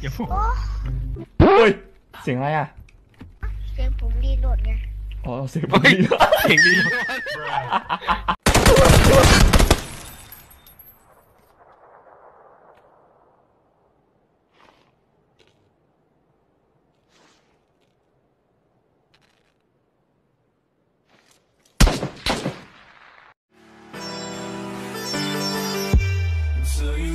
อย่าพูดโอ้เฮ้ยเสียงอะไรอะเสียงผมรีโหลดไงอ๋อเสียงผมดีเสียงดี